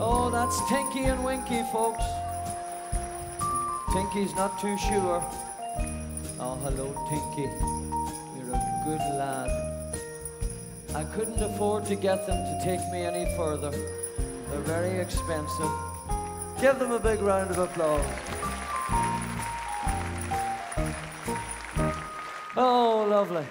Oh, That's Tinkie and Winkie, folks. Tinkie's not too sure. Oh, hello, Tinkie. You're a good lad. I couldn't afford to get them to take me any further. They're very expensive. Give them a big round of applause. Oh, lovely.